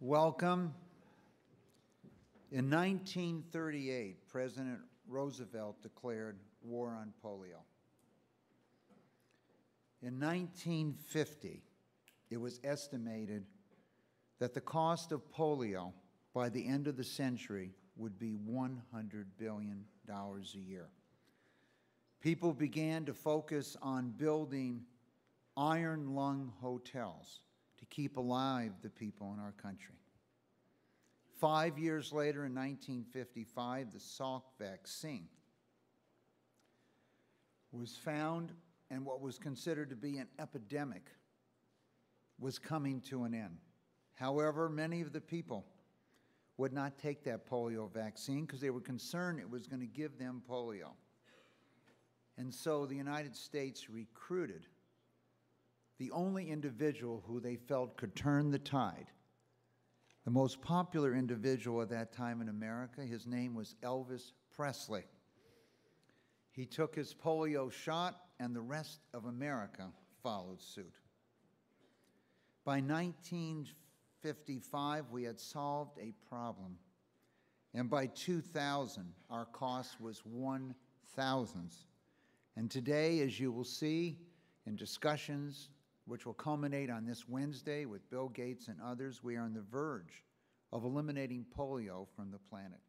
Welcome. In 1938, President Roosevelt declared war on polio. In 1950, it was estimated that the cost of polio by the end of the century would be $100 billion a year. People began to focus on building iron lung hotels to keep alive the people in our country. Five years later, in 1955, the Salk vaccine was found, and what was considered to be an epidemic was coming to an end. However, many of the people would not take that polio vaccine because they were concerned it was going to give them polio. And so the United States recruited the only individual who they felt could turn the tide. The most popular individual at that time in America, his name was Elvis Presley. He took his polio shot, and the rest of America followed suit. By 1955, we had solved a problem. And by 2000, our cost was one thousandth. And today, as you will see in discussions which will culminate on this Wednesday with Bill Gates and others, we are on the verge of eliminating polio from the planet.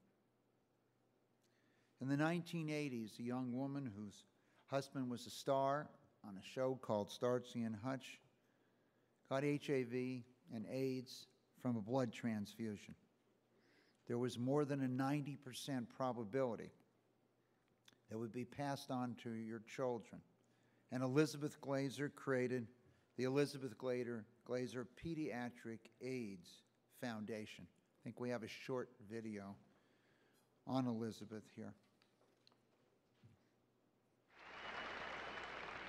In the 1980s, a young woman whose husband was a star on a show called Starsky and Hutch got HIV and AIDS from a blood transfusion. There was more than a 90% probability that would be passed on to your children. And Elizabeth Glaser created the Elizabeth Glaser, Glaser Pediatric AIDS Foundation. I think we have a short video on Elizabeth here.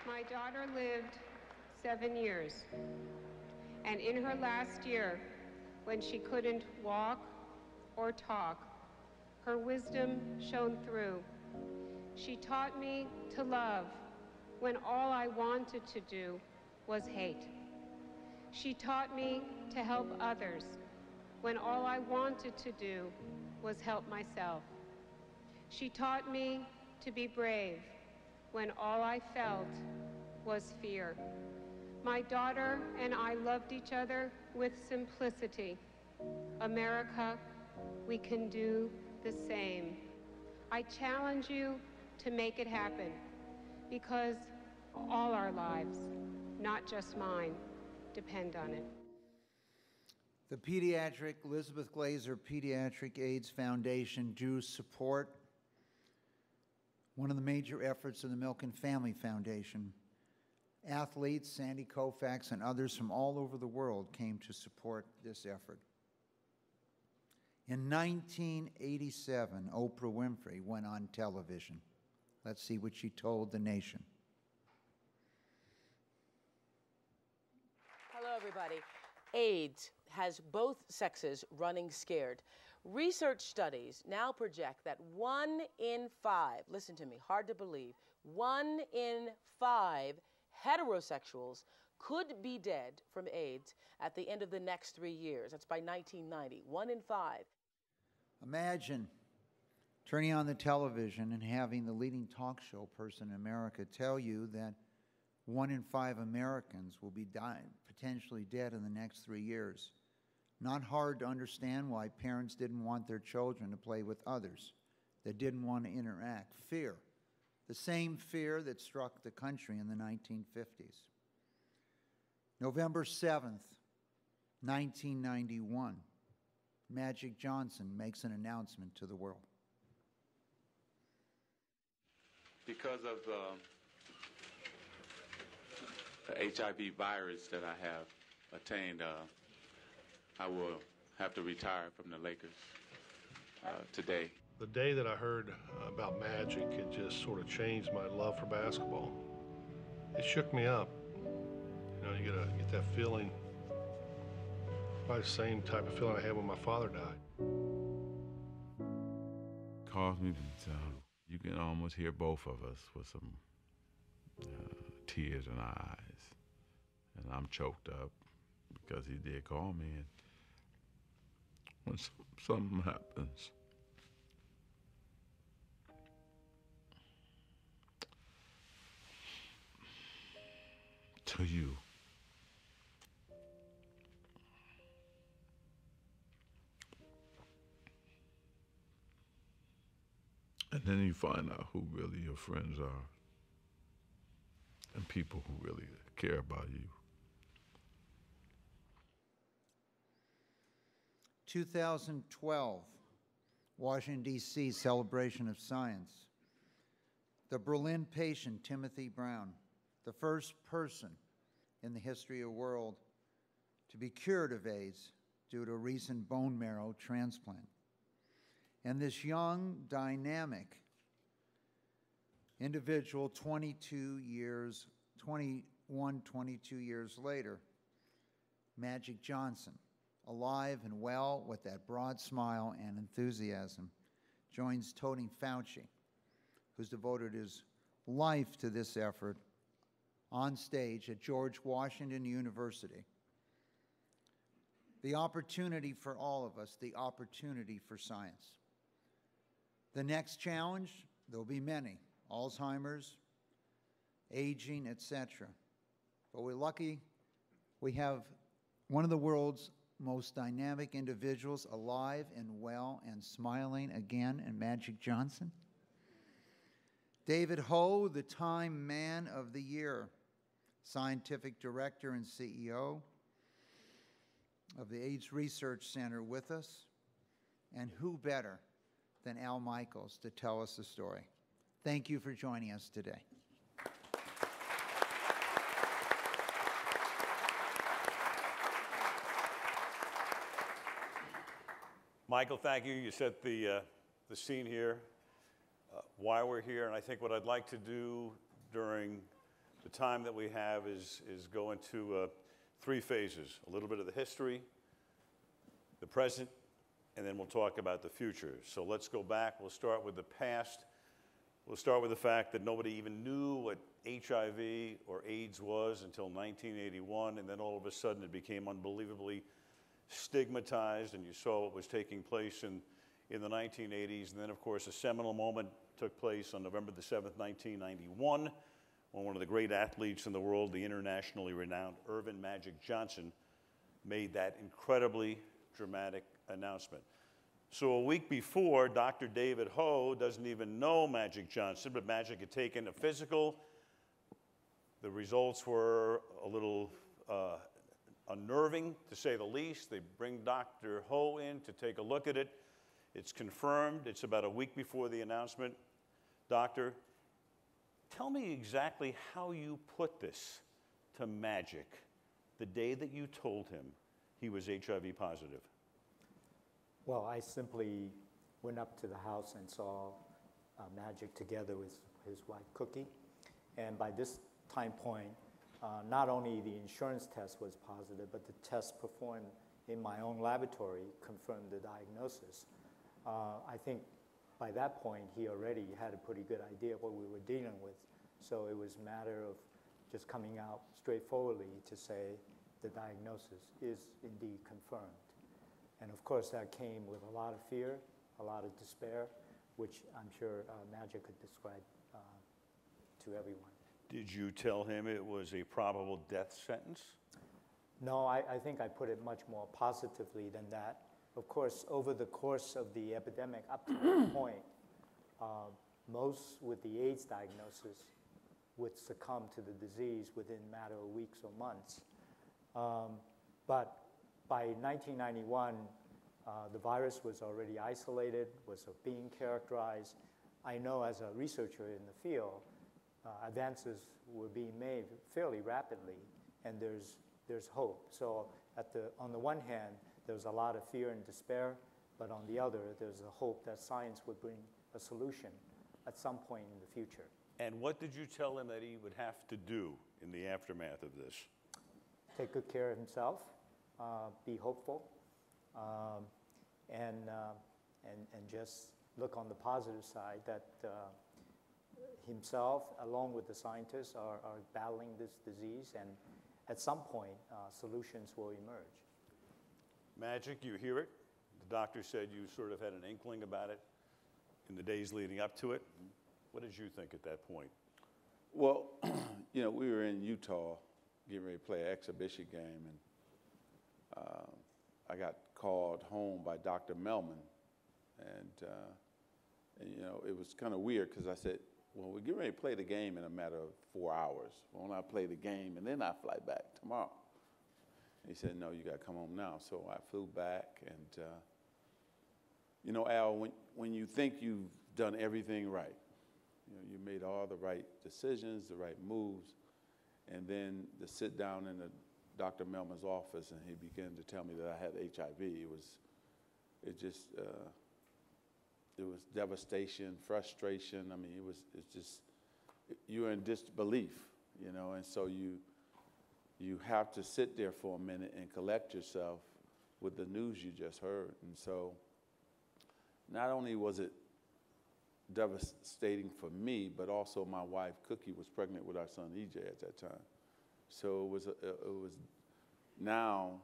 My daughter lived seven years. And in her last year, when she couldn't walk or talk, her wisdom shone through. She taught me to love when all I wanted to do was hate. She taught me to help others when all I wanted to do was help myself. She taught me to be brave when all I felt was fear. My daughter and I loved each other with simplicity. America, we can do the same. I challenge you to make it happen because all our lives not just mine, depend on it. The Pediatric Elizabeth Glaser Pediatric AIDS Foundation drew support. One of the major efforts of the Milken Family Foundation. Athletes, Sandy Koufax, and others from all over the world came to support this effort. In 1987, Oprah Winfrey went on television. Let's see what she told the nation. Everybody. AIDS has both sexes running scared. Research studies now project that one in five, listen to me, hard to believe, one in five heterosexuals could be dead from AIDS at the end of the next three years. That's by 1990. One in five. Imagine turning on the television and having the leading talk show person in America tell you that one in five Americans will be dying, potentially dead in the next three years. Not hard to understand why parents didn't want their children to play with others, that didn't want to interact. Fear. The same fear that struck the country in the 1950s. November 7th, 1991, Magic Johnson makes an announcement to the world. Because of uh the HIV virus that I have attained, uh, I will have to retire from the Lakers uh, today. The day that I heard about Magic, it just sort of changed my love for basketball. It shook me up. You know, you get, a, get that feeling, probably the same type of feeling I had when my father died. Caused me to, uh, you can almost hear both of us with some uh, tears in our eyes. And I'm choked up because he did call me. And when something happens. To you. And then you find out who really your friends are and people who really care about you. 2012, Washington, D.C. celebration of science. The Berlin patient, Timothy Brown, the first person in the history of the world to be cured of AIDS due to a recent bone marrow transplant. And this young, dynamic individual, 22 years, 21, 22 years later, Magic Johnson, alive and well with that broad smile and enthusiasm, joins Tony Fauci, who's devoted his life to this effort on stage at George Washington University. The opportunity for all of us, the opportunity for science. The next challenge, there'll be many Alzheimer's, aging, etc. But we're lucky we have one of the world's most dynamic individuals alive and well and smiling again in Magic Johnson. David Ho, the Time Man of the Year, Scientific Director and CEO of the AIDS Research Center with us. And who better than Al Michaels to tell us the story? Thank you for joining us today. Michael, thank you. You set the, uh, the scene here, uh, why we're here. And I think what I'd like to do during the time that we have is, is go into uh, three phases a little bit of the history, the present, and then we'll talk about the future. So let's go back. We'll start with the past. We'll start with the fact that nobody even knew what HIV or AIDS was until 1981, and then all of a sudden it became unbelievably stigmatized, and you saw what was taking place in, in the 1980s. And then, of course, a seminal moment took place on November the 7th, 1991, when one of the great athletes in the world, the internationally renowned Earvin Magic Johnson, made that incredibly dramatic announcement. So a week before, Dr. David Ho doesn't even know Magic Johnson, but Magic had taken a physical. The results were a little uh, unnerving, to say the least. They bring Dr. Ho in to take a look at it. It's confirmed. It's about a week before the announcement. Doctor, tell me exactly how you put this to Magic the day that you told him he was HIV positive. Well, I simply went up to the house and saw uh, Magic together with his wife Cookie. And by this time point, uh, not only the insurance test was positive, but the test performed in my own laboratory confirmed the diagnosis. Uh, I think by that point, he already had a pretty good idea what we were dealing with. So it was a matter of just coming out straightforwardly to say the diagnosis is indeed confirmed. And of course, that came with a lot of fear, a lot of despair, which I'm sure uh, Magic could describe uh, to everyone. Did you tell him it was a probable death sentence? No, I, I think I put it much more positively than that. Of course, over the course of the epidemic up to that point, uh, most with the AIDS diagnosis would succumb to the disease within a matter of weeks or months. Um, but by 1991, uh, the virus was already isolated, was being characterized. I know as a researcher in the field, advances were being made fairly rapidly, and there's, there's hope. So at the, on the one hand, there's a lot of fear and despair, but on the other, there's a hope that science would bring a solution at some point in the future. And what did you tell him that he would have to do in the aftermath of this? Take good care of himself, uh, be hopeful, um, and, uh, and, and just look on the positive side that uh, himself, along with the scientists, are, are battling this disease, and at some point, uh, solutions will emerge. Magic, you hear it. The doctor said you sort of had an inkling about it in the days leading up to it. What did you think at that point? Well, you know, we were in Utah getting ready to play an exhibition game, and uh, I got called home by Dr. Mellman, and, uh, and you know, it was kind of weird because I said, "Well, we're getting ready to play the game in a matter of four hours. Why don't I play the game and then I fly back tomorrow?" He said, "No, you got to come home now." So I flew back, and uh, you know, Al, when when you think you've done everything right, you know, you made all the right decisions, the right moves, and then to sit down in the Dr. Mellman's office and he began to tell me that I had HIV. It was, it just, uh, it was devastation, frustration. I mean, it was, it's just, you're in disbelief, you know, and so you, you have to sit there for a minute and collect yourself with the news you just heard. And so, not only was it devastating for me, but also my wife Cookie was pregnant with our son EJ at that time. So it was, a, it was now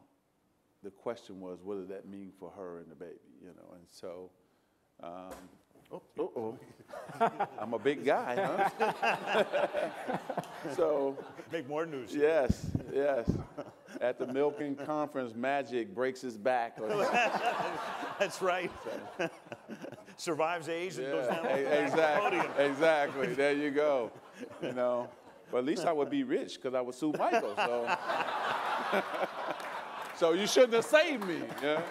the question was, what did that mean for her and the baby, you know? And so, um, oh, oh, I'm a big guy, huh? so, Make more news. yes, yes. At the Milken conference, Magic breaks his back. That's right. Survives age and goes down e- the the exactly, podium. exactly. There you go. You know, but at least I would be rich because I would sue Michael. So, so you shouldn't have saved me. Yeah.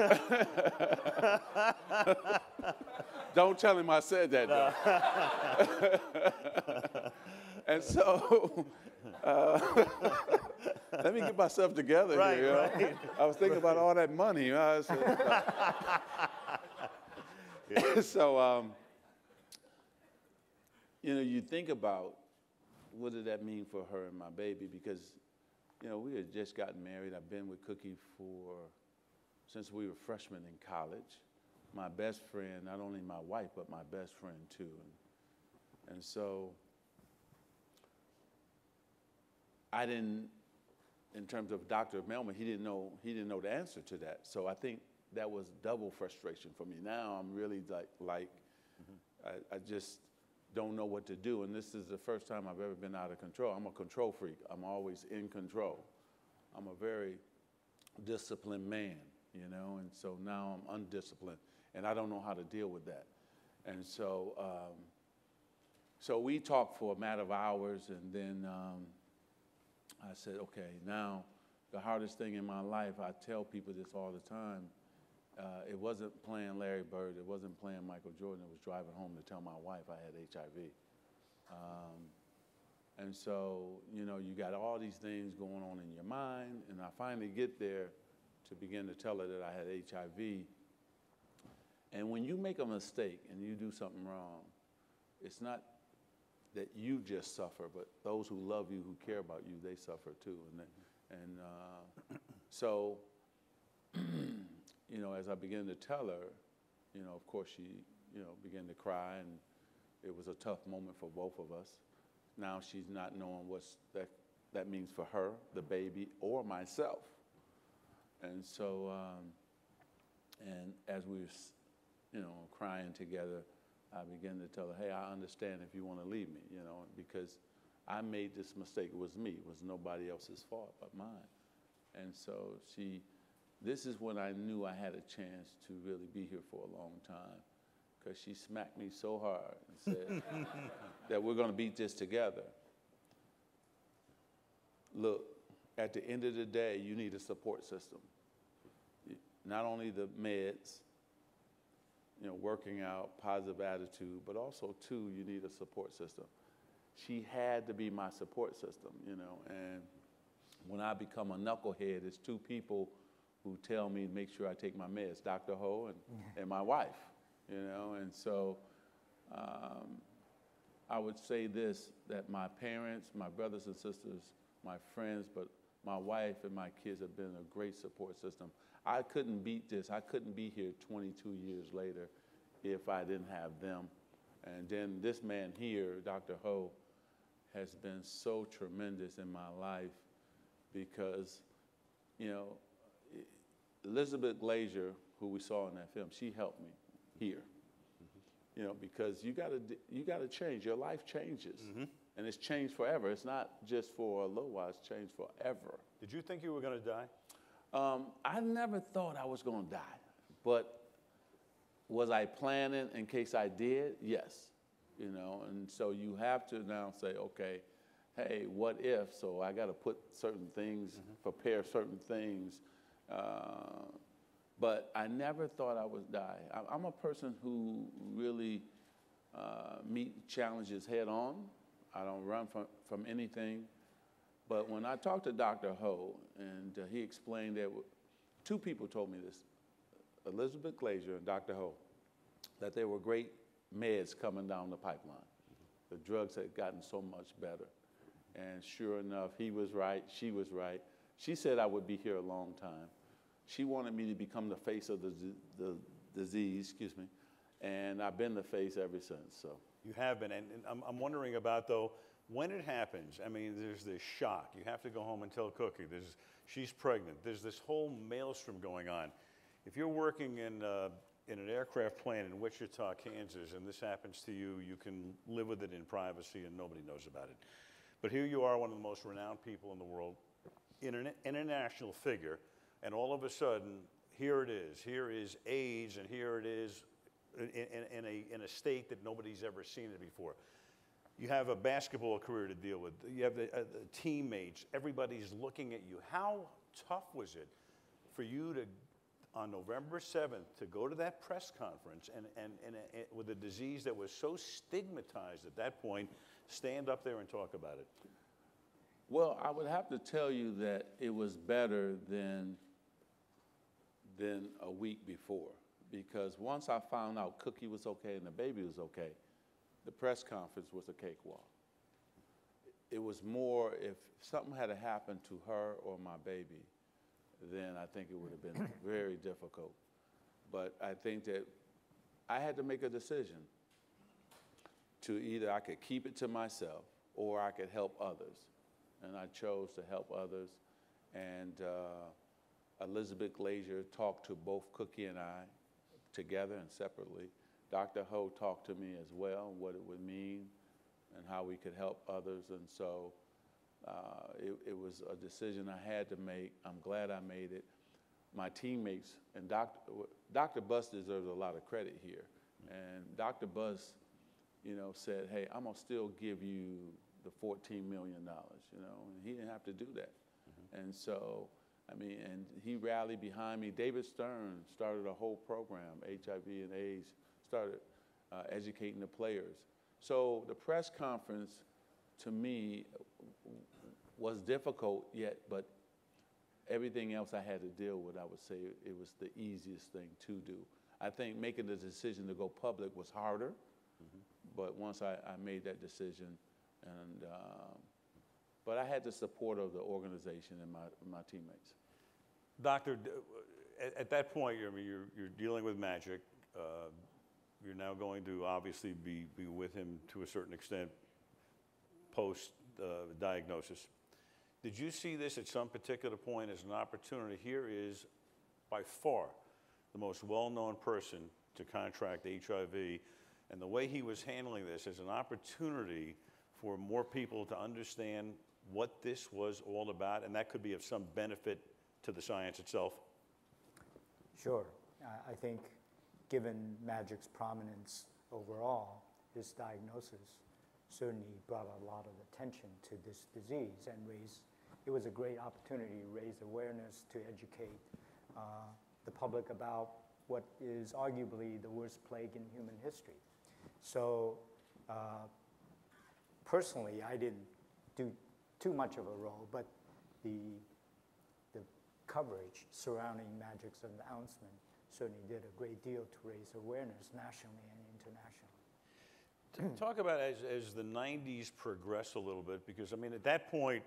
Don't tell him I said that. Though. and so, uh, let me get myself together Right, here. you know? right, I was thinking about all that money. you know, I said, so, um, you know, you think about what did that mean for her and my baby because, you know, we had just gotten married. I've been with Cookie for since we were freshmen in college. My best friend, not only my wife, but my best friend too. And, and so I didn't, in terms of Dr. Mellman, he didn't know he didn't know the answer to that. So I think that was double frustration for me. Now I'm really like like mm-hmm. I, I just don't know what to do. And this is the first time I've ever been out of control. I'm a control freak. I'm always in control. I'm a very disciplined man, you know, and so now I'm undisciplined, and I don't know how to deal with that. And so, um, so we talked for a matter of hours, and then um, I said, okay, now the hardest thing in my life, I tell people this all the time. Uh, it wasn't playing Larry Bird, it wasn't playing Michael Jordan, it was driving home to tell my wife I had HIV. Um, and so, you know, you got all these things going on in your mind, and I finally get there to begin to tell her that I had HIV. And when you make a mistake and you do something wrong, it's not that you just suffer, but those who love you, who care about you, they suffer too. And, they- and uh, so, you know, as I began to tell her, you know, of course she, you know, began to cry, and it was a tough moment for both of us. Now she's not knowing what that that means for her, the baby, or myself. And so, um, and as we were, you know, crying together, I began to tell her, hey, I understand if you want to leave me, you know, because I made this mistake. It was me. It was nobody else's fault but mine. And so she, this is when I knew I had a chance to really be here for a long time because she smacked me so hard and said that we're going to beat this together. Look, at the end of the day, you need a support system. Not only the meds, you know, working out, positive attitude, but also, too, you need a support system. She had to be my support system, you know, and when I become a knucklehead, it's two people who tell me to make sure I take my meds, Dr. Ho and, and my wife, you know, and so um, I would say this, that my parents, my brothers and sisters, my friends, but my wife and my kids have been a great support system. I couldn't beat this. I couldn't be here 22 years later if I didn't have them. And then this man here, Dr. Ho, has been so tremendous in my life because, you know, Elizabeth Glaser, who we saw in that film, she helped me here. Mm-hmm. You know, because you gotta you gotta change. Your life changes, mm-hmm. and it's changed forever. It's not just for a little while. It's changed forever. Did you think you were going to die? Um, I never thought I was gonna die, but was I planning in case I did? Yes. You know, and so you have to now say, okay, hey, what if? So I got to put certain things, prepare certain things. Uh, but I never thought I would die. I- I'm a person who really uh, meet challenges head on. I don't run from, from anything. But when I talked to Dr. Ho, and uh, he explained that two people told me this Elizabeth Glaser and Dr. Ho, that there were great meds coming down the pipeline. The drugs had gotten so much better. And sure enough, he was right, she was right. She said I would be here a long time. She wanted me to become the face of the, the disease, excuse me, and I've been the face ever since. So You have been, and, and I'm, I'm wondering about though when it happens. I mean, there's this shock. You have to go home and tell Cookie. There's she's pregnant. There's this whole maelstrom going on. If you're working in uh, in an aircraft plant in Wichita, Kansas, and this happens to you, you can live with it in privacy and nobody knows about it. But here you are, one of the most renowned people in the world, in an international figure, and all of a sudden, here it is. Here is AIDS, and here it is in, in, in a, in a state that nobody's ever seen it before. You have a basketball career to deal with. You have the, uh, the teammates. Everybody's looking at you. How tough was it for you to, on November 7th, to go to that press conference and, and, and, and with a disease that was so stigmatized at that point, stand up there and talk about it? Well, I would have to tell you that it was better than than a week before because once I found out Cookie was okay and the baby was okay, the press conference was a cakewalk. It was more if something had happened to her or my baby, then I think it would have been very difficult. But I think that I had to make a decision to either I could keep it to myself or I could help others. And I chose to help others. And uh, Elizabeth Glaser talked to both Cookie and I together and separately. Dr. Ho talked to me as well, what it would mean and how we could help others. And so uh, it, it was a decision I had to make. I'm glad I made it. My teammates and Dr. Dr. Buss deserves a lot of credit here. And Dr. Buss, you know, said, hey, I'm gonna still give you the $14 million, you know, and he didn't have to do that. And so, I mean, and he rallied behind me. David Stern started a whole program, HIV and AIDS, started uh, educating the players. So the press conference, to me, was difficult yet, but everything else I had to deal with, I would say it was the easiest thing to do. I think making the decision to go public was harder, but once I, I made that decision, and um, but I had the support of the organization and my, my teammates. Doctor, at, at that point, you're, I mean, you're, you're dealing with magic. Uh, you're now going to obviously be, be with him to a certain extent post uh, diagnosis. Did you see this at some particular point as an opportunity? Here is by far the most well known person to contract HIV, and the way he was handling this as an opportunity for more people to understand what this was all about, and that could be of some benefit to the science itself. Sure. I- think, given Magic's prominence overall, his diagnosis certainly brought a lot of attention to this disease and raised, it was a great opportunity to raise awareness, to educate uh, the public about what is arguably the worst plague in human history. So, uh, personally, I didn't do too much of a role, but the coverage surrounding Magic's announcement certainly did a great deal to raise awareness nationally and internationally. Talk about as, as the 90s progress a little bit, because I mean, at that point,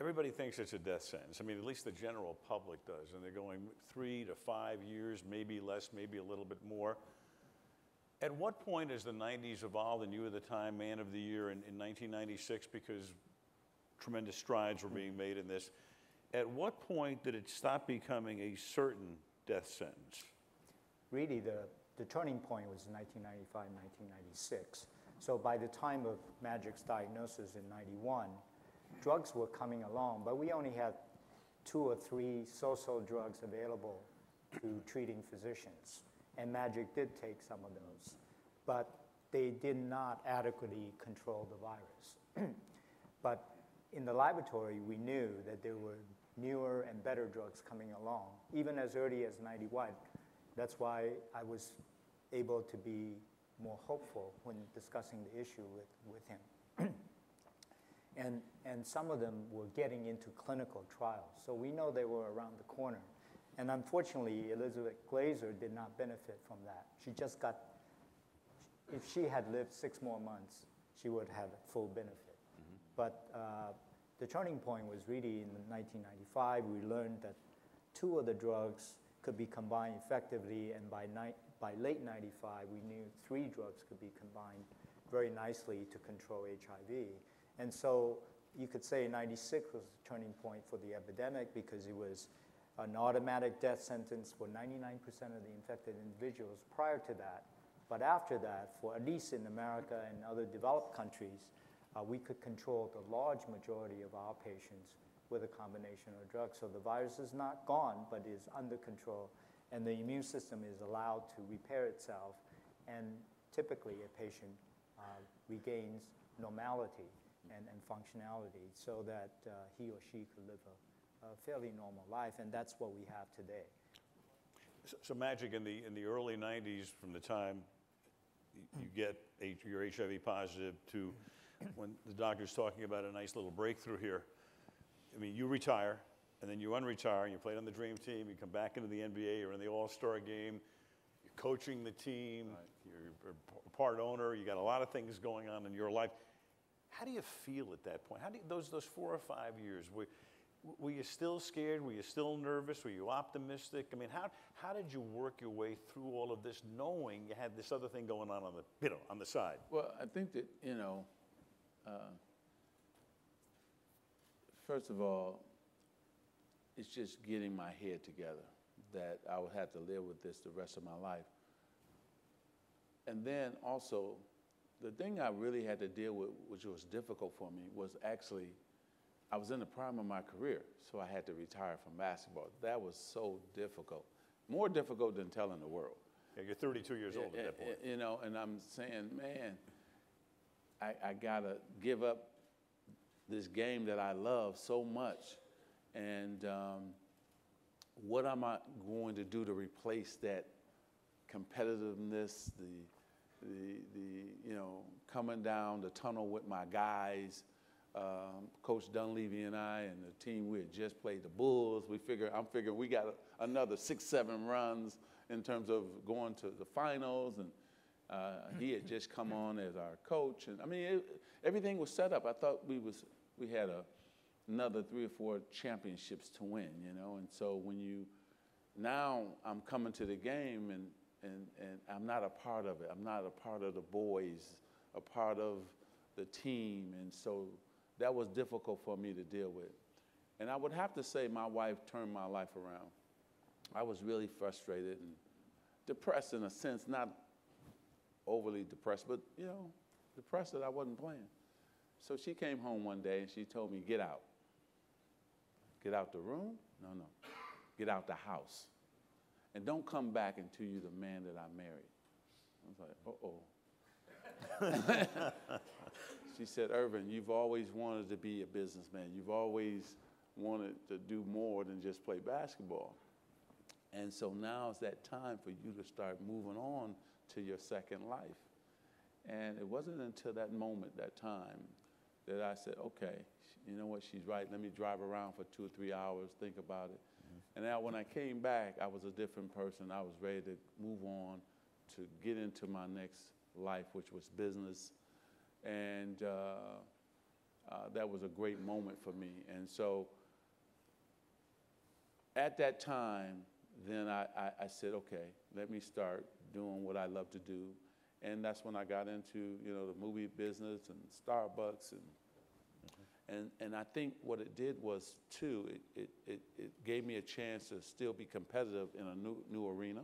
everybody thinks it's a death sentence. I mean, at least the general public does, and they're going three to five years, maybe less, maybe a little bit more. At what point has the 90s evolved, and you were the Time Man of the Year in, in 1996 because tremendous strides were being made in this? At what point did it stop becoming a certain death sentence? really the, the turning point was 1995, 1996. So by the time of Magic's diagnosis in 91, drugs were coming along, but we only had two or three so-so drugs available to treating physicians. And Magic did take some of those, but they did not adequately control the virus. but in the laboratory, we knew that there were newer and better drugs coming along, even as early as 91. That's why I was able to be more hopeful when discussing the issue with, with him. and, and some of them were getting into clinical trials, so we know they were around the corner. And unfortunately, Elizabeth Glaser did not benefit from that. She just got, if she had lived six more months, she would have full benefit. Mm-hmm. But uh, the turning point was really in 1995. We learned that two of the drugs could be combined effectively, and by, by late 95, we knew three drugs could be combined very nicely to control HIV. And so you could say 96 was the turning point for the epidemic because it was an automatic death sentence for 99% of the infected individuals prior to that. But after that, for at least in America and other developed countries, we could control the large majority of our patients with a combination of drugs. So the virus is not gone, but is under control, and the immune system is allowed to repair itself, and typically a patient uh, regains normality and, and functionality so that uh, he or she could live a, a, fairly normal life, and that's what we have today. So, so Magic, in the, in the early 90s, from the time you get H, you're HIV positive to when the doctor's talking about a nice little breakthrough here, I mean, you retire, and then you unretire, and you played on the dream team, you come back into the NBA, you're in the All Star game, you're coaching the team, right. you're a part owner, you got a lot of things going on in your life. How do you feel at that point? How do you, those those four or five years? Were, were you still scared? Were you still nervous? Were you optimistic? I mean, how, how did you work your way through all of this, knowing you had this other thing going on on the you know on the side? Well, I think that you know. Uh, First of all, it's just getting my head together that I would have to live with this the rest of my life. And then also, the thing I really had to deal with, which was difficult for me, was actually I was in the prime of my career, so I had to retire from basketball. That was so difficult, more difficult than telling the world. Yeah, you're 32 years old at that point. You know, and I'm saying, man, I, I gotta give up this game that I love so much. And um, what am I going to do to replace that competitiveness, the, the, the you know, coming down the tunnel with my guys, um, Coach Dunleavy and I and the team, we had just played the Bulls. We figure, I'm figuring we got another six, seven runs in terms of going to the finals. And uh, he had just come on as our coach. And I mean, it, everything was set up. I thought we was we had a, another three or four championships to win, you know. And so when you now I'm coming to the game and and and I'm not a part of it. I'm not a part of the boys, a part of the team, and so that was difficult for me to deal with. And I would have to say my wife turned my life around. I was really frustrated and depressed in a sense, not overly depressed, but you know, depressed that I wasn't playing. So she came home one day and she told me, Get out. Get out the room? No, no. Get out the house. And don't come back until you're the man that I married. I was like, uh oh. she said, Earvin, you've always wanted to be a businessman. You've always wanted to do more than just play basketball. And so now is that time for you to start moving on to your second life. And it wasn't until that moment, that time, that I said, okay, you know what, she's right. Let me drive around for two or three hours, think about it. Mm-hmm. And now when I came back, I was a different person. I was ready to move on, to get into my next life, which was business. And uh, uh, that was a great moment for me. And so at that time, then I, I, I said, okay, let me start doing what I love to do and that's when I got into you know the movie business and Starbucks and And, and I think what it did was, too, it, it, it, it gave me a chance to still be competitive in a new, new arena.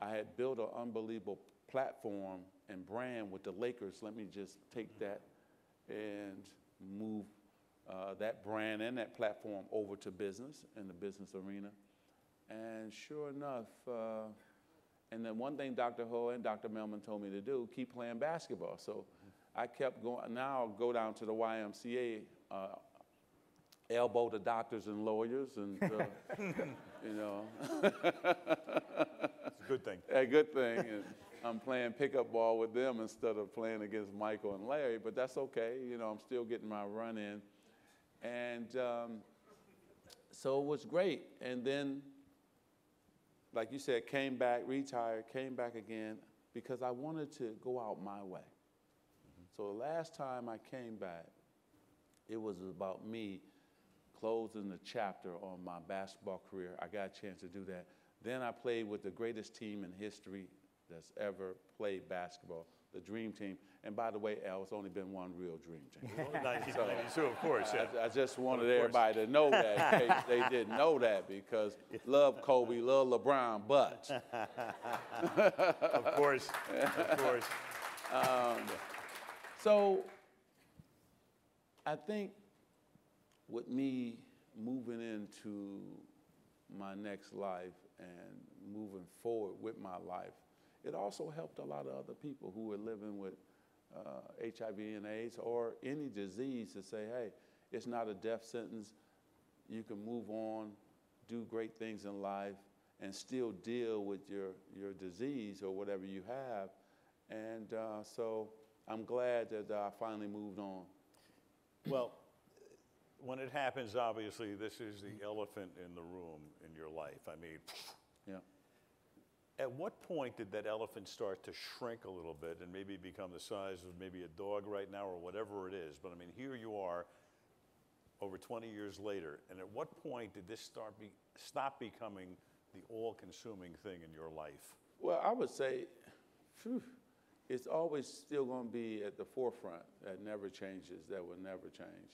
I had built an unbelievable platform and brand with the Lakers. Let me just take that and move uh, that brand and that platform over to business in the business arena. And sure enough, uh, and then one thing Dr. Ho and Dr. Mellman told me to do, keep playing basketball. So I kept going. Now I'll go down to the YMCA, uh, elbow the doctors and lawyers, and uh, you know. It's a good thing. a good thing. And I'm playing pickup ball with them instead of playing against Michael and Larry, but that's okay. You know, I'm still getting my run in. And um, so it was great. And then, like you said, came back, retired, came back again because I wanted to go out my way. Mm-hmm. So the last time I came back, it was about me closing the chapter on my basketball career. I got a chance to do that. Then I played with the greatest team in history that's ever played basketball, the Dream Team. And by the way, Al, it's only been one real Dream Team. 1992, of course, yeah. I, I just wanted everybody to know that in case they didn't know that because love Kobe, love LeBron, but Of course, of course. Um, so I think with me moving into my next life and moving forward with my life, it also helped a lot of other people who were living with uh, HIV and AIDS or any disease to say, hey, it's not a death sentence. You can move on, do great things in life, and still deal with your, your disease or whatever you have. And uh, so I'm glad that I finally moved on. Well, when it happens, obviously, this is the elephant in the room in your life. I mean, Yeah. At what point did that elephant start to shrink a little bit and maybe become the size of maybe a dog right now or whatever it is? But I mean, here you are over 20 years later, and at what point did this start be, stop becoming the all-consuming thing in your life? Well, I would say, phew, it's always still going to be at the forefront. That never changes. That will never change.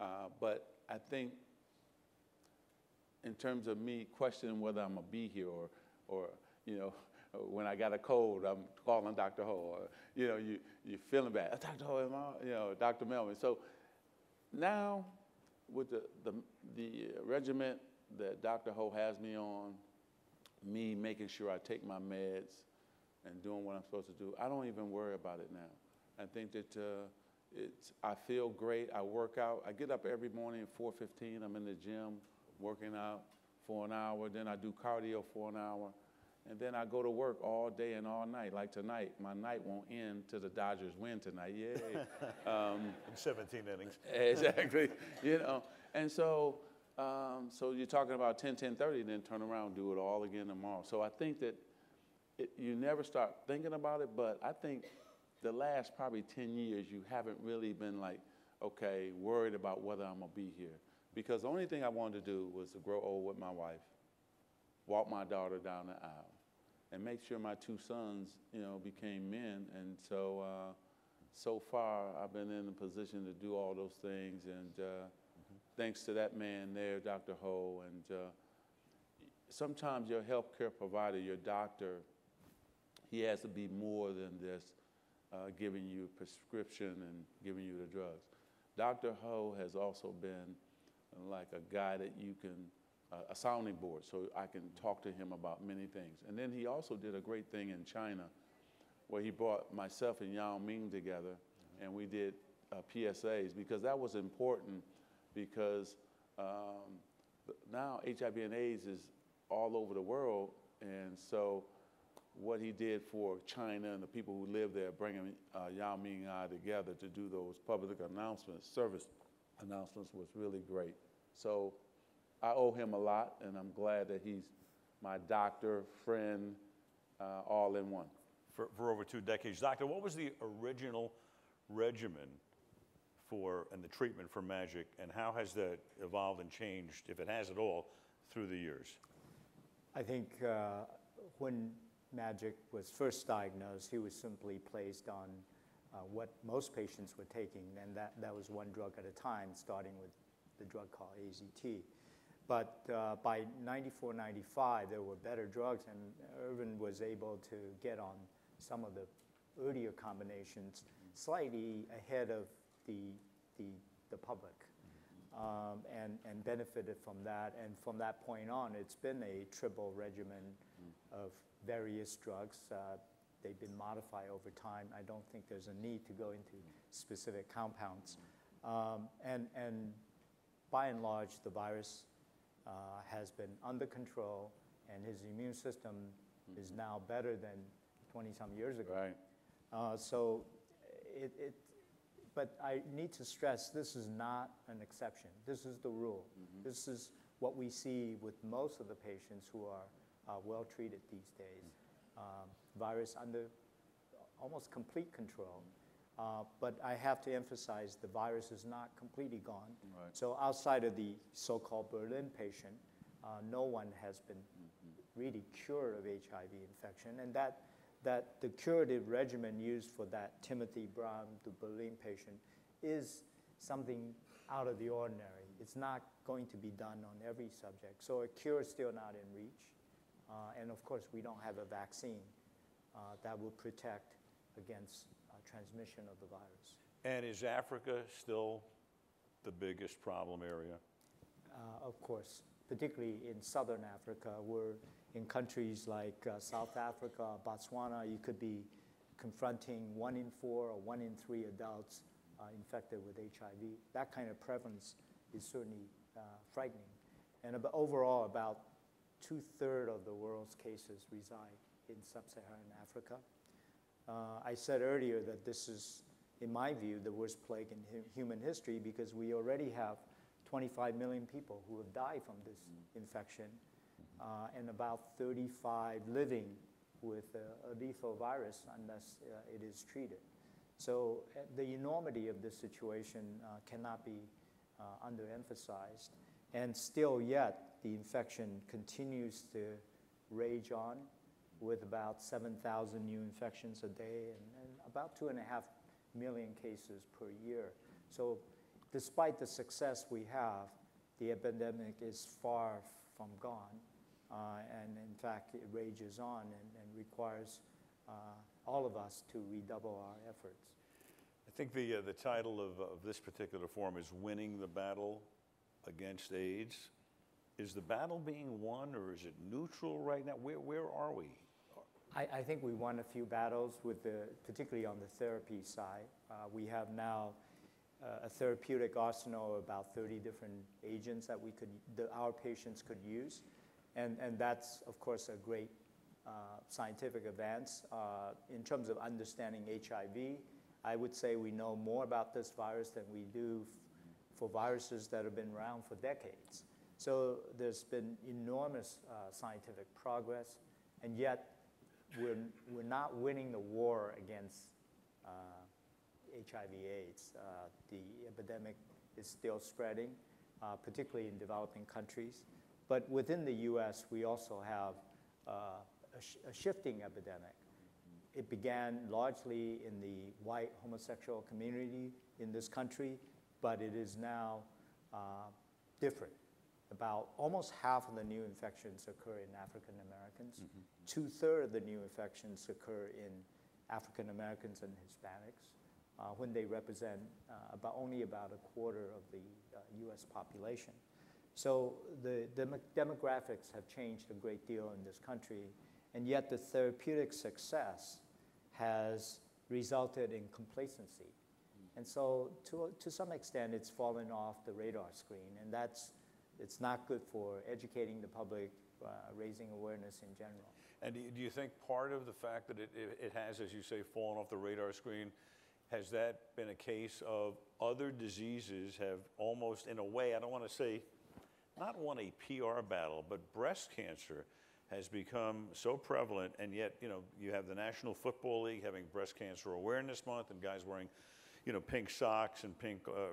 Uh, but I think, in terms of me questioning whether I'm gonna be here or, or you know, when I got a cold, I'm calling Dr. Ho, or you know, you you feeling bad, Dr. Ho, am I, you know, Dr. Melvin. So now, with the the the regiment that Dr. Ho has me on, me making sure I take my meds and doing what I'm supposed to do, I don't even worry about it now. I think that uh, it's, I feel great. I work out. I get up every morning at 4:15. I'm in the gym working out for an hour. Then I do cardio for an hour, and then I go to work all day and all night. Like tonight, my night won't end till the Dodgers win tonight. Yay! um, In 17 innings. exactly. You know, and so um, so you're talking about 10, 10, 30, then turn around, do it all again tomorrow. So I think that it, you never start thinking about it, but I think the last probably 10 years, you haven't really been like, okay, worried about whether I'm gonna be here. Because the only thing I wanted to do was to grow old with my wife, walk my daughter down the aisle, and make sure my two sons, you know, became men. And so, uh, so far, I've been in a position to do all those things. And uh, thanks to that man there, Dr. Ho, and uh, sometimes your healthcare provider, your doctor, he has to be more than just uh, giving you a prescription and giving you the drugs. Dr. Ho has also been like a guy that you can, a sounding board, so I can talk to him about many things. And then he also did a great thing in China where he brought myself and Yao Ming together and we did uh, PSAs because that was important because um, now HIV and AIDS is all over the world. And so what he did for China and the people who live there, bringing uh, Yao Ming and I together to do those public announcements, service announcements, was really great. So I owe him a lot, and I'm glad that he's my doctor, friend, uh, all in one. For, for over two decades. Doctor, what was the original regimen for and the treatment for magic, and how has that evolved and changed, if it has at all, through the years? I think uh, when Magic was first diagnosed, he was simply placed on uh, what most patients were taking, and that, that was one drug at a time, starting with the drug called AZT. But uh, by 94, 95, there were better drugs, and Earvin was able to get on some of the earlier combinations slightly ahead of the, the, the public um, and, and benefited from that. And from that point on, it's been a triple regimen of various drugs. Uh, they've been modified over time. I don't think there's a need to go into specific compounds. Um, and, and by and large, the virus uh, has been under control, and his immune system is now better than 20 some years ago. Right. Uh, so it, it, but I need to stress this is not an exception. This is the rule. This is what we see with most of the patients who are uh, well treated these days. Um, virus under almost complete control. Uh, but I have to emphasize the virus is not completely gone. Right. So outside of the so-called Berlin patient, uh, no one has been really cured of HIV infection, and that that the curative regimen used for that Timothy Brown, the Berlin patient, is something out of the ordinary. It's not going to be done on every subject. So a cure is still not in reach. Uh, and of course, we don't have a vaccine uh, that will protect against transmission of the virus. And is Africa still the biggest problem area? Uh, of course, particularly in southern Africa, where in countries like uh, South Africa, Botswana, you could be confronting one in four or one in three adults uh, infected with HIV. That kind of prevalence is certainly uh, frightening. And about, overall, about two thirds of the world's cases reside in sub Saharan Africa. Uh, I said earlier that this is, in my view, the worst plague in hu- human history because we already have 25 million people who have died from this infection uh, and about 35 living with a, a lethal virus unless uh, it is treated. So uh, the enormity of this situation uh, cannot be uh, underemphasized. And still yet, the infection continues to rage on with about 7,000 new infections a day and, and about two and a half million cases per year. So despite the success we have, the epidemic is far from gone. Uh, and in fact, it rages on and, and requires uh, all of us to redouble our efforts. I think the, uh, the title of, of this particular forum is Winning the Battle Against AIDS. Is the battle being won or is it neutral right now? Where, where are we? I, think we won a few battles with the, particularly on the therapy side. Uh, we have now uh, a therapeutic arsenal of about 30 different agents that we could, that our patients could use. And, and that's, of course, a great uh, scientific advance. In terms of understanding HIV, I would say we know more about this virus than we do for viruses that have been around for decades. So there's been enormous scientific progress, and yet we're, we're not winning the war against uh, HIV/AIDS. Uh, the epidemic is still spreading, uh, particularly in developing countries. But within the U.S., we also have uh, a, sh- a shifting epidemic. It began largely in the white homosexual community in this country, but it is now uh, different. About almost half of the new infections occur in African Americans. Two thirds of the new infections occur in African Americans and Hispanics, uh, when they represent uh, about only about a quarter of the uh, U.S. population. So the, the demographics have changed a great deal in this country, and yet the therapeutic success has resulted in complacency. And so to, to some extent, it's fallen off the radar screen, and that's, it's not good for educating the public, uh, raising awareness in general. And do you, think part of the fact that it, it, has, as you say, fallen off the radar screen, has that been a case of other diseases have almost, in a way, I don't want to say, not won a PR battle, but breast cancer has become so prevalent, and yet, you know, you have the National Football League having Breast Cancer Awareness Month, and guys wearing, you know, pink socks and pink uh, uh,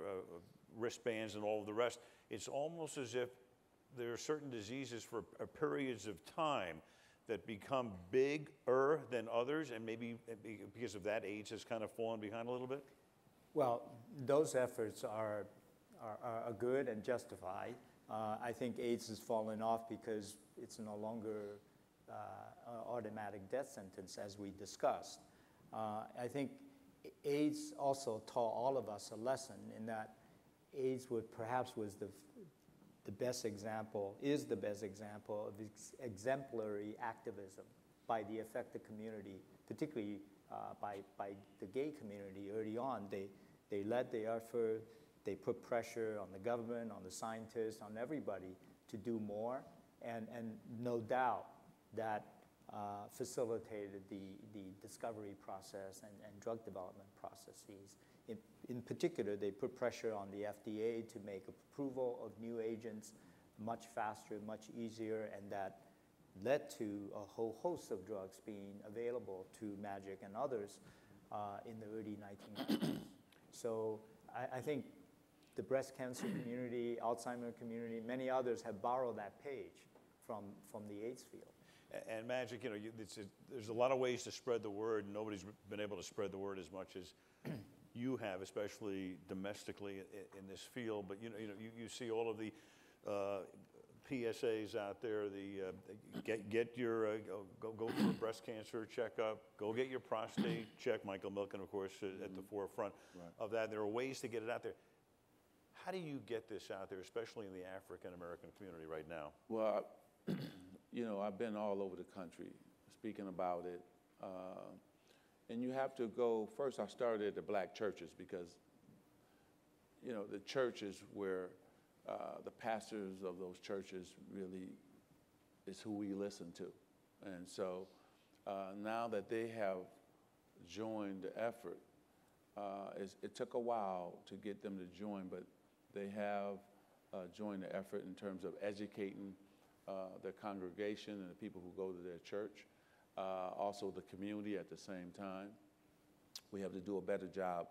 wristbands and all of the rest. It's almost as if there are certain diseases for uh, periods of time that become bigger than others, and maybe uh, because of that, AIDS has kind of fallen behind a little bit? Well, those efforts are, are, are good and justified. Uh, I think AIDS has fallen off because it's no longer uh, an automatic death sentence, as we discussed. Uh, I think AIDS also taught all of us a lesson in that AIDS would perhaps was the, the best example, is the best example of ex- exemplary activism by the affected community, particularly uh, by, by the gay community early on. They, they led the effort, they put pressure on the government, on the scientists, on everybody to do more, and, and no doubt that uh, facilitated the, the discovery process and, and drug development processes. In, particular, they put pressure on the FDA to make approval of new agents much faster, much easier, and that led to a whole host of drugs being available to Magic and others uh, in the early 1990s. so I, think the breast cancer community, Alzheimer community, many others have borrowed that page from, from the AIDS field. And Magic, you know, there's a lot of ways to spread the word, nobody's been able to spread the word as much as you have, especially domestically in, in this field. But you know, you know, you, you see all of the uh, PSAs out there. The uh, get get your uh, go- go for a breast cancer checkup. Go get your prostate check. Michael Milken, of course, uh, at the forefront of that. There are ways to get it out there. How do you get this out there, especially in the African American community right now? Well, you know, I've been all over the country speaking about it. Uh, and you have to go, first, I started at the black churches because, you know, the churches where uh, the pastors of those churches really is who we listen to. And so uh, now that they have joined the effort, uh, it took a while to get them to join, but they have uh, joined the effort in terms of educating uh, their congregation and the people who go to their church, uh, also the community at the same time. We have to do a better job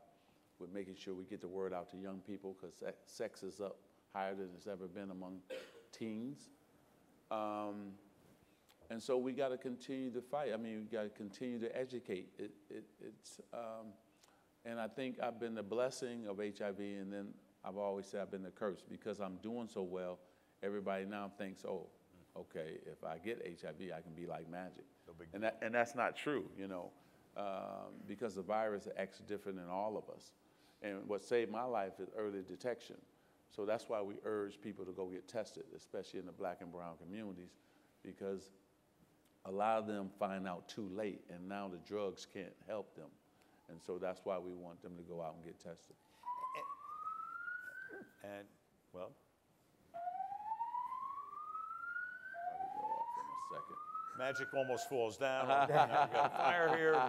with making sure we get the word out to young people because sex is up higher than it's ever been among teens. Um, and so we got to continue to fight. I mean, we got to continue to educate. It, it, it's, um, and I think I've been the blessing of HIV, and then I've always said I've been the curse because I'm doing so well. Everybody now thinks, oh, okay, if I get HIV, I can be like magic. and, that, and that's not true, you know, um, because the virus acts different in all of us. And what saved my life is early detection. So that's why we urge people to go get tested, especially in the black and brown communities, because a lot of them find out too late, and now the drugs can't help them. And so that's why we want them to go out and get tested. And well, Probably go off in a second. Magic almost falls down. Now We've got a fire here.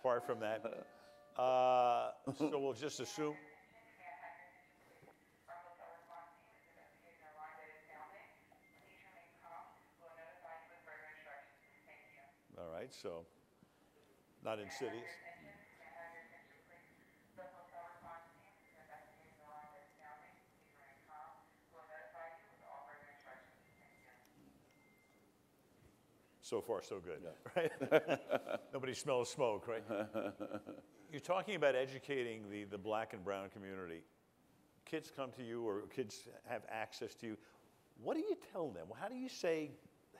Apart from that, uh, so we'll just assume. All right, so not in So far, so good, right? Nobody smells smoke, right? You're talking about educating the, the black and brown community. Kids come to you, or kids have access to you. What do you tell them? How do you say,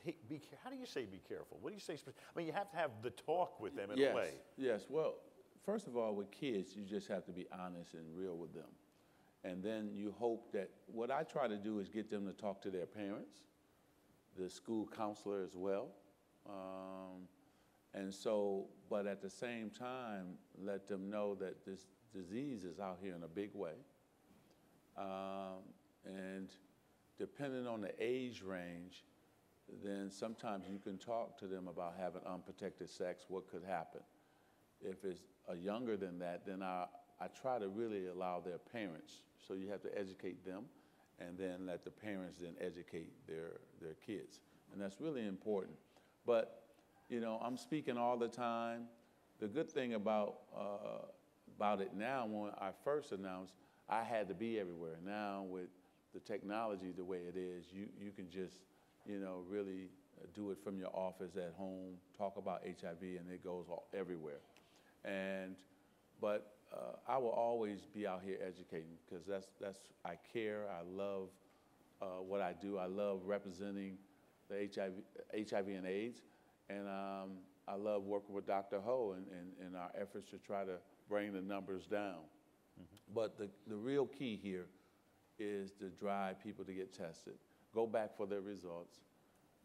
hey, be, how do you say be careful? What do you say? I mean, you have to have the talk with them in yes, a way. Yes. Well, first of all, with kids, you just have to be honest and real with them. And then you hope that what I try to do is get them to talk to their parents, the school counselor as well. Um, and so, but at the same time, let them know that this disease is out here in a big way. Um, and depending on the age range, then sometimes you can talk to them about having unprotected sex, what could happen. If it's a younger than that, then I, I try to really allow their parents. So you have to educate them and then let the parents then educate their, their kids. And that's really important. But, you know, I'm speaking all the time. The good thing about, uh, about it now, when I first announced, I had to be everywhere. Now with the technology the way it is, you, you can just, you know, really do it from your office at home, talk about HIV, and it goes all, everywhere. And, but uh, I will always be out here educating because that's, that's, I care, I love uh, what I do. I love representing the HIV, HIV and AIDS, and um, I love working with Dr. Ho in, in, in, our efforts to try to bring the numbers down. Mm -hmm. But the, the real key here is to drive people to get tested, go back for their results,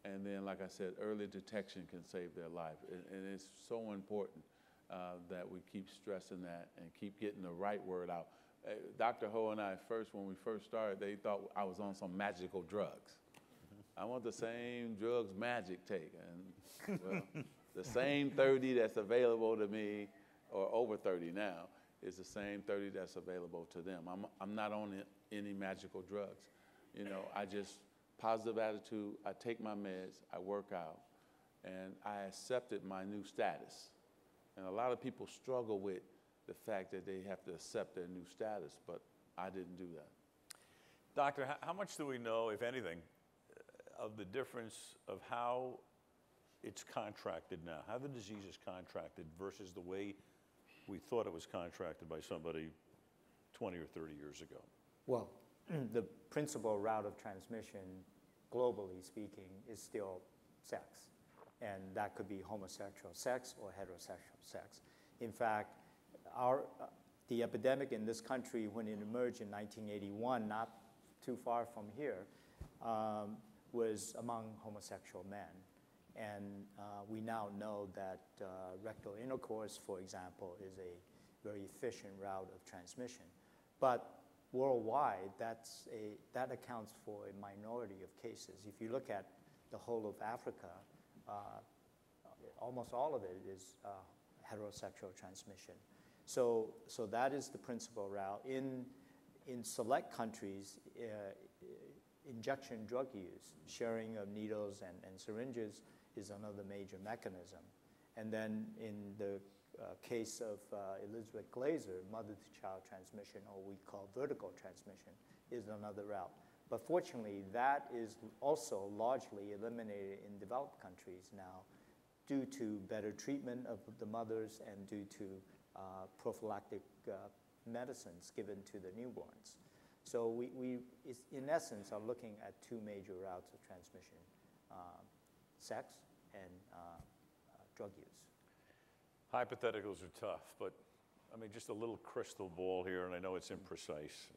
and then, like I said, early detection can save their life. And, and it's so important uh, that we keep stressing that and keep getting the right word out. Uh, Dr. Ho and I first, when we first started, they thought I was on some magical drugs. I want the same drugs Magic take, and well, the same 30 that's available to me, or over 30 now, is the same 30 that's available to them. I'm, I'm not on any magical drugs. You know, I just, positive attitude, I take my meds, I work out, and I accepted my new status. And a lot of people struggle with the fact that they have to accept their new status, but I didn't do that. Doctor, how much do we know, if anything, of the difference of how it's contracted now, how the disease is contracted versus the way we thought it was contracted by somebody 20 or 30 years ago? Well, the principal route of transmission, globally speaking, is still sex. And that could be homosexual sex or heterosexual sex. In fact, our, uh, the epidemic in this country, when it emerged in 1981, not too far from here, um, was among homosexual men. And uh, we now know that uh, rectal intercourse, for example, is a very efficient route of transmission. But worldwide, that's a, that accounts for a minority of cases. If you look at the whole of Africa, uh, almost all of it is uh, heterosexual transmission. So, so that is the principal route. In, in select countries, uh, injection drug use, sharing of needles and, and syringes is another major mechanism. And then in the uh, case of uh, Elizabeth Glaser, mother-to-child transmission, or we call vertical transmission, is another route. But fortunately, that is also largely eliminated in developed countries now due to better treatment of the mothers and due to uh, prophylactic uh, medicines given to the newborns. So we, we in essence, are looking at two major routes of transmission, uh, sex and uh, uh, drug use. Hypotheticals are tough, but I mean, just a little crystal ball here, and I know it's imprecise.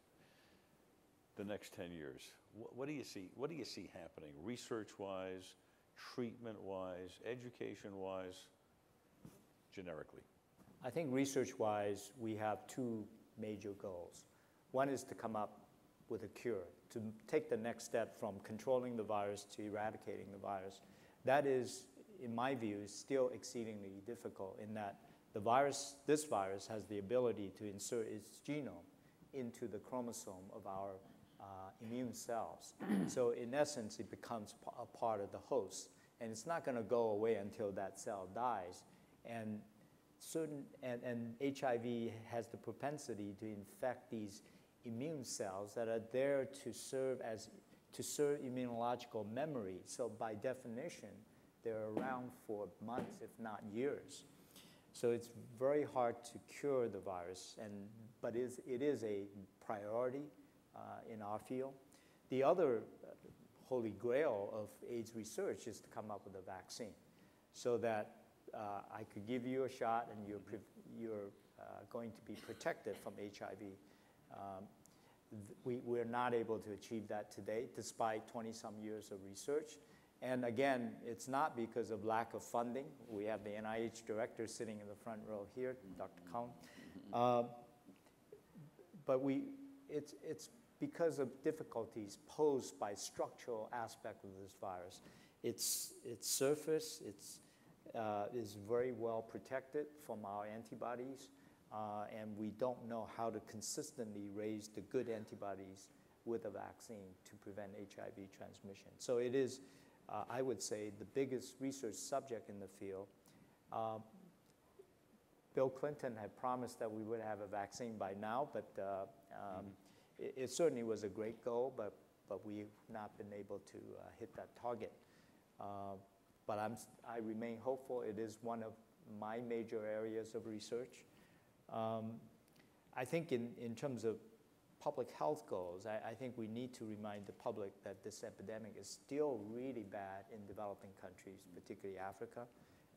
The next 10 years, what, what do you see? What do you see happening, research-wise, treatment-wise, education-wise, generically? I think research-wise, we have two major goals. One is to come up with a cure, to take the next step from controlling the virus to eradicating the virus. That is, in my view, is still exceedingly difficult in that the virus, this virus has the ability to insert its genome into the chromosome of our uh, immune cells. so in essence, it becomes a part of the host. And it's not going to go away until that cell dies. And, certain, and, and HIV has the propensity to infect these immune cells that are there to serve as to serve immunological memory. So by definition, they're around for months, if not years. So it's very hard to cure the virus, and, but it is, it is a priority uh, in our field. The other uh, holy grail of AIDS research is to come up with a vaccine so that uh, I could give you a shot and you're, you're uh, going to be protected from HIV. Um, we, we're not able to achieve that today, despite 20 some years of research. And again, it's not because of lack of funding. We have the NIH director sitting in the front row here, Dr. Kong. Uh, but we, it's, because of difficulties posed by structural aspect of this virus. Its, its surface it's, uh, is very well protected from our antibodies uh, and we don't know how to consistently raise the good antibodies with a vaccine to prevent HIV transmission. So it is, uh, I would say, the biggest research subject in the field. Uh, Bill Clinton had promised that we would have a vaccine by now, but uh, um, mm-hmm. it, it, certainly was a great goal, but, but we've not been able to hit that target. Uh, but I'm, I remain hopeful. It is one of my major areas of research. Um, I think in, in terms of public health goals, I, I think we need to remind the public that this epidemic is still really bad in developing countries, particularly Africa,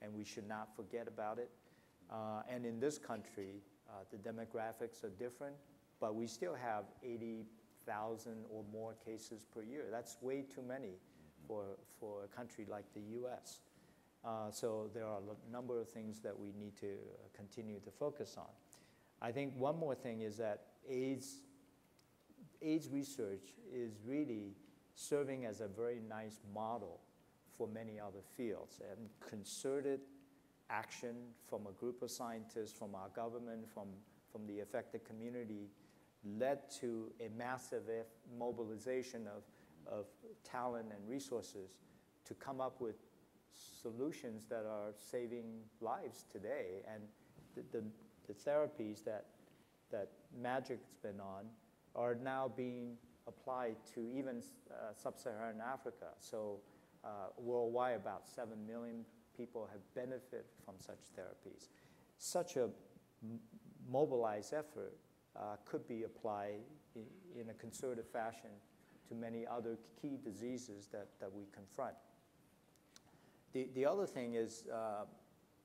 and we should not forget about it. Uh, and in this country, uh, the demographics are different, but we still have 80,000 or more cases per year. That's way too many for, for a country like the US. Uh, so there are a number of things that we need to uh, continue to focus on. I think one more thing is that AIDS, AIDS research is really serving as a very nice model for many other fields and concerted action from a group of scientists, from our government, from, from the affected community led to a massive mobilization of, of talent and resources to come up with solutions that are saving lives today. And the, the, the therapies that, that Magic's been on are now being applied to even uh, sub-Saharan Africa. So uh, worldwide, about 7 million people have benefited from such therapies. Such a mobilized effort uh, could be applied in, in a concerted fashion to many other key diseases that, that we confront. The, the other thing is uh,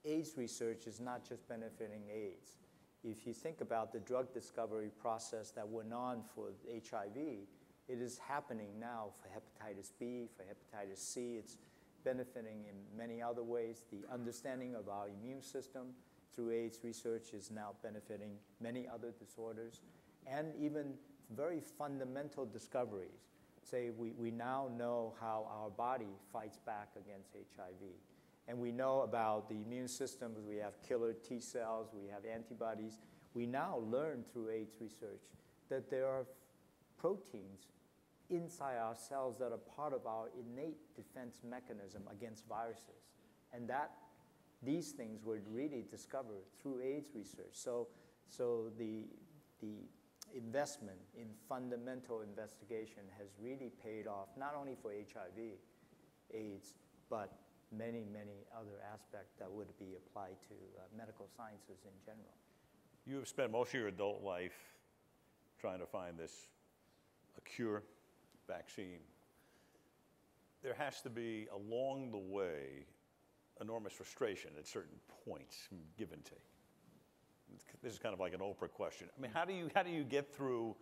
AIDS research is not just benefiting AIDS. If you think about the drug discovery process that went on for HIV, it is happening now for hepatitis B, for hepatitis C. It's benefiting in many other ways. The understanding of our immune system through AIDS research is now benefiting many other disorders and even very fundamental discoveries. Say, we, we now know how our body fights back against HIV. And we know about the immune systems. We have killer T cells, we have antibodies. We now learn through AIDS research that there are proteins inside our cells that are part of our innate defense mechanism against viruses. And that these things were really discovered through AIDS research. So, so the, the investment in fundamental investigation has really paid off, not only for HIV, AIDS, but many, many other aspects that would be applied to uh, medical sciences in general. You have spent most of your adult life trying to find this a cure, vaccine. There has to be along the way enormous frustration at certain points, give and take. This is kind of like an Oprah question. I mean, how do you how do you get through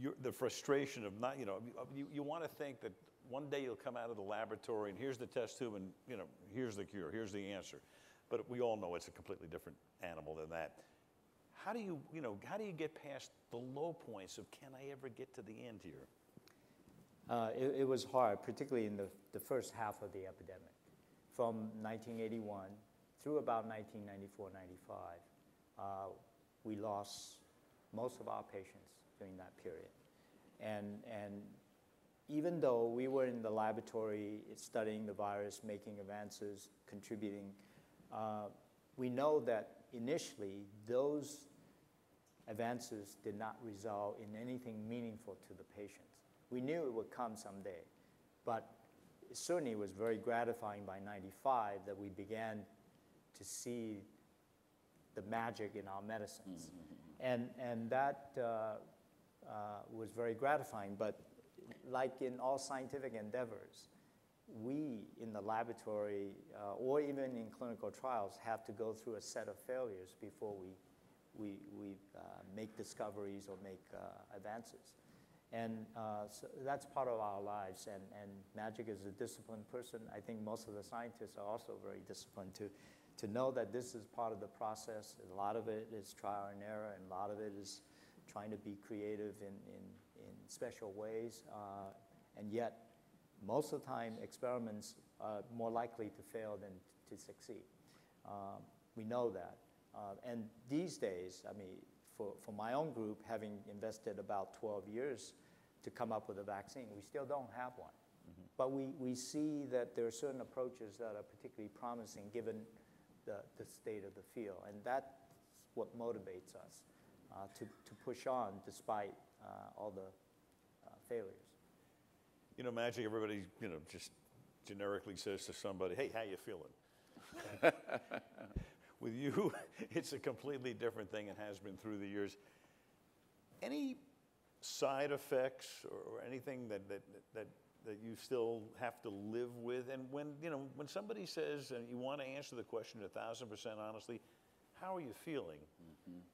your, the frustration of not you know you, you want to think that one day you'll come out of the laboratory and here's the test tube and you know here's the cure, here's the answer, but we all know it's a completely different animal than that. How do you you know how do you get past the low points of can I ever get to the end here? Uh, it, it was hard, particularly in the, the first half of the epidemic, from 1981 through about 1994 95. Uh, we lost most of our patients during that period. And, and even though we were in the laboratory studying the virus, making advances, contributing, uh, we know that initially those advances did not result in anything meaningful to the patients. We knew it would come someday, but it certainly was very gratifying by 95 that we began to see the magic in our medicines. And, and that uh, uh, was very gratifying, but like in all scientific endeavors, we in the laboratory uh, or even in clinical trials have to go through a set of failures before we, we, we uh, make discoveries or make uh, advances. And uh, so that's part of our lives. And, and Magic is a disciplined person. I think most of the scientists are also very disciplined to, to know that this is part of the process. A lot of it is trial and error, and a lot of it is trying to be creative in, in, in special ways. Uh, and yet, most of the time, experiments are more likely to fail than to succeed. Um, we know that. Uh, and these days, I mean, for, for my own group, having invested about 12 years to come up with a vaccine, we still don't have one. But we, we see that there are certain approaches that are particularly promising given the, the state of the field. And that's what motivates us uh, to, to push on despite uh, all the uh, failures. You know, Magic, everybody, you know, just generically says to somebody, hey, how you feeling? With you, it's a completely different thing and has been through the years. Any side effects or, or anything that, that, that, that you still have to live with? And when, you know, when somebody says, and you want to answer the question a thousand percent honestly, how are you feeling?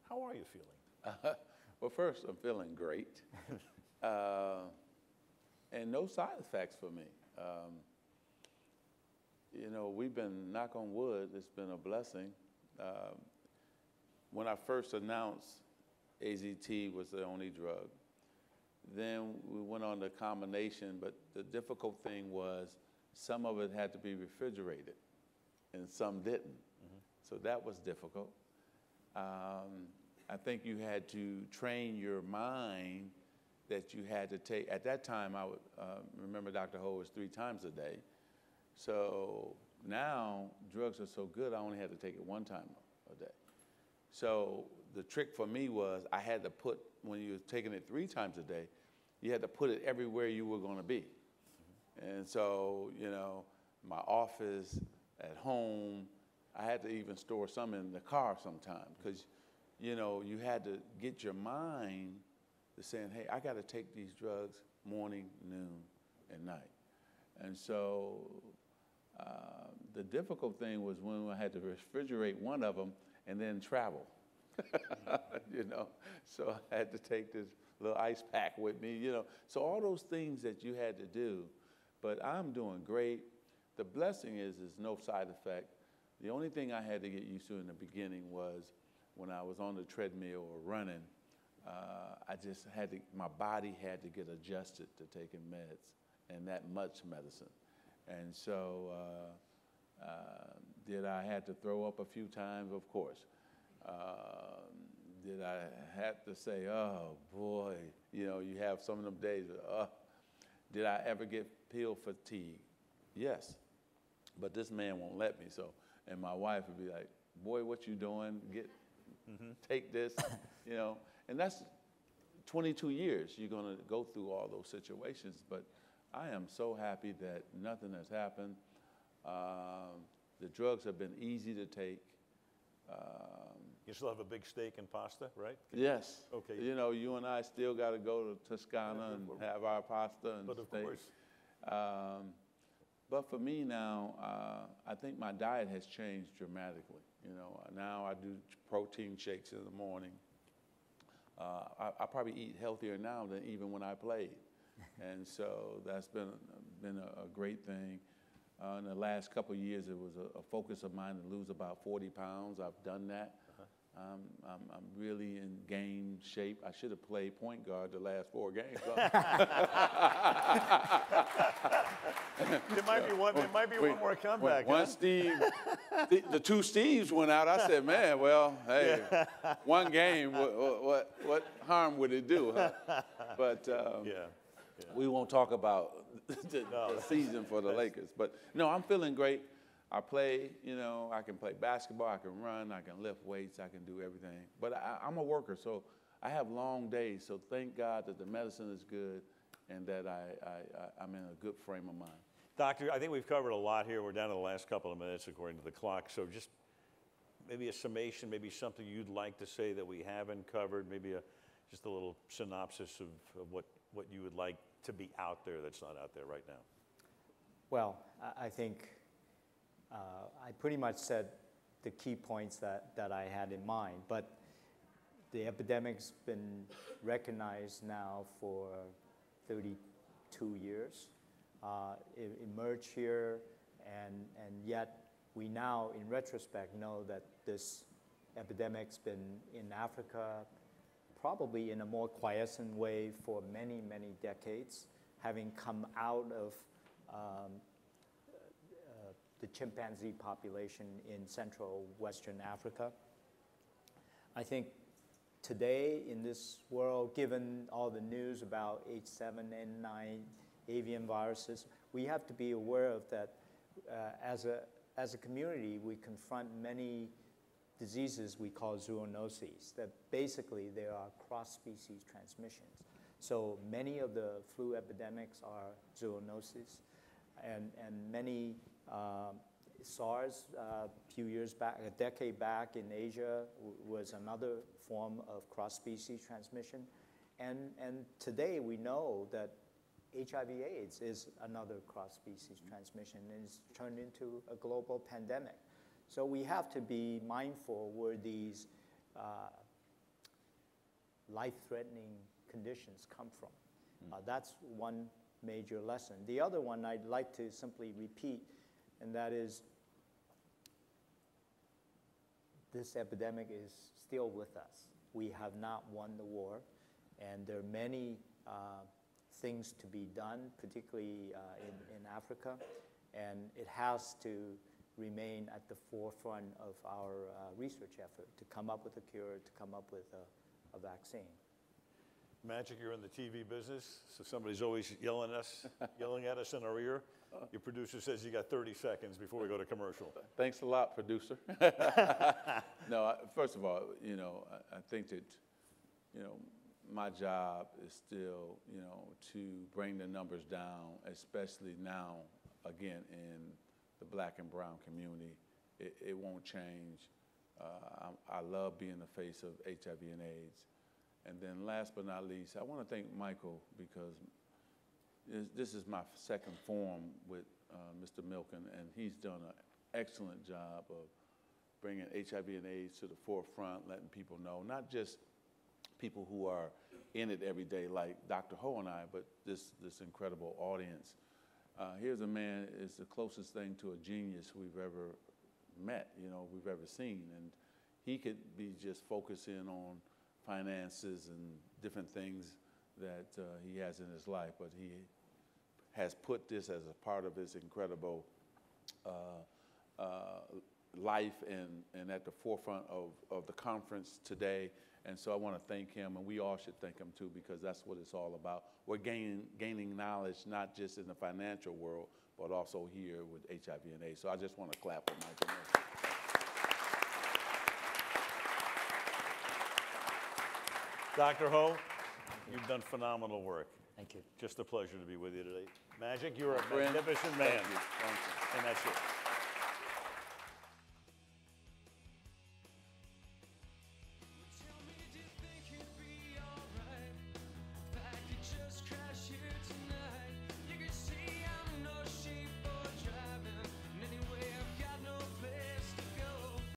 How are you feeling? well, first, I'm feeling great. uh, and no side effects for me. Um, you know, we've been, knock on wood, it's been a blessing. Um, when I first announced AZT was the only drug, then we went on the combination, but the difficult thing was some of it had to be refrigerated and some didn't. So that was difficult. Um, I think you had to train your mind that you had to take. At that time, I would uh, remember Dr. Ho was three times a day. So now drugs are so good, I only had to take it one time a day. So the trick for me was I had to put, when you were taking it three times a day, you had to put it everywhere you were going to be. And so, you know, my office, at home, I had to even store some in the car sometimes because, you know, you had to get your mind to saying, hey, I got to take these drugs morning, noon, and night. And so uh, the difficult thing was when I had to refrigerate one of them and then travel. you know, so I had to take this little ice pack with me, you know. So all those things that you had to do, but I'm doing great. The blessing is, is no side effect. The only thing I had to get used to in the beginning was when I was on the treadmill or running, uh, I just had to, my body had to get adjusted to taking meds and that much medicine. And so, uh, uh, did I had to throw up a few times? Of course. Um, did I have to say, oh boy, you know, you have some of them days, uh, did I ever get pill fatigue? Yes. But this man won't let me. So, and my wife would be like, boy, what you doing? Get, take this, you know. And that's 22 years you're going to go through all those situations. But I am so happy that nothing has happened. Um, the drugs have been easy to take. Um, You still have a big steak and pasta, right? yes. Okay. You know, you and I still got to go to Toscana and have our pasta and But of course. Um, but for me now, uh, I think my diet has changed dramatically. You know, now I do protein shakes in the morning. Uh, I, I probably eat healthier now than even when I played, and so that's been been a, a great thing. Uh, in the last couple of years, it was a, a focus of mine to lose about 40 pounds. I've done that. Um, I'm, I'm really in game shape. I should have played point guard the last four games. There might be one, there might be one more comeback, One huh? Steve, the, the two Steves went out. I said, man, well, hey, one game, what, what, what, harm would it do? Huh? But um, Yeah. we won't talk about the, the season for the Lakers. But no, I'm feeling great. I play, you know, I can play basketball, I can run, I can lift weights, I can do everything. But I, I'm a worker, so I have long days. So thank God that the medicine is good and that I, I, I, I'm in a good frame of mind. Doctor, I think we've covered a lot here. We're down to the last couple of minutes according to the clock. So just maybe a summation, maybe something you'd like to say that we haven't covered, maybe a, just a little synopsis of, of what, what you would like to be out there that's not out there right now. Well, I- I think uh, I pretty much said the key points that, that I had in mind, but the epidemic's been recognized now for 32 years. Uh, It emerged here, and, and yet we now, in retrospect, know that this epidemic's been in Africa probably in a more quiescent way for many, many decades, having come out of um, the chimpanzee population in Central Western Africa. I think today in this world, given all the news about H7N9 avian viruses, we have to be aware of that uh, as, a, as a community, we confront many diseases we call zoonoses, that basically there are cross-species transmissions. So many of the flu epidemics are zoonoses. and, and many um, SARS a few years back, a decade back in Asia w- was another form of cross-species transmission. And, and today we know that HIV/AIDS is another cross-species transmission and it's turned into a global pandemic. So we have to be mindful where these uh, life-threatening conditions come from. Uh, that's one major lesson. The other one I'd like to simply repeat, and that is this epidemic is still with us. We have not won the war, and there are many uh, things to be done, particularly uh, in, in Africa, and it has to remain at the forefront of our uh, research effort to come up with a cure, to come up with a, a vaccine. Magic, you're in the TV business, so somebody's always yelling at us, yelling at us in our ear. Your producer says you got 30 seconds before we go to commercial. Thanks a lot, producer. no, I, first of all, you know, I, I think that, you know, my job is still, you know, to bring the numbers down, especially now, again, in the black and brown community. It, it won't change. Uh, I, I love being the face of HIV and AIDS. And then last but not least, I want to thank Michael because this, is my second forum with uh, Mr. Milken, and he's done an excellent job of bringing HIV and AIDS to the forefront, letting people know, not just people who are in it every day like Dr. Ho and I, but this, this incredible audience. Uh, here's a man is the closest thing to a genius we've ever met, you know, we've ever seen. And he could be just focusing on finances and different things that uh, he has in his life, but he has put this as a part of his incredible uh, uh, life and, and at the forefront of, of the conference today. And so I want to thank him, and we all should thank him too, because that's what it's all about. We're gaining, gaining knowledge not just in the financial world, but also here with HIV and AIDS. So I just want to clap for Michael. Dr. Ho, you've done phenomenal work. Thank you. Just a pleasure to be with you today. Magic, you're a friend. magnificent man. Thank you. Thank you. And that's it.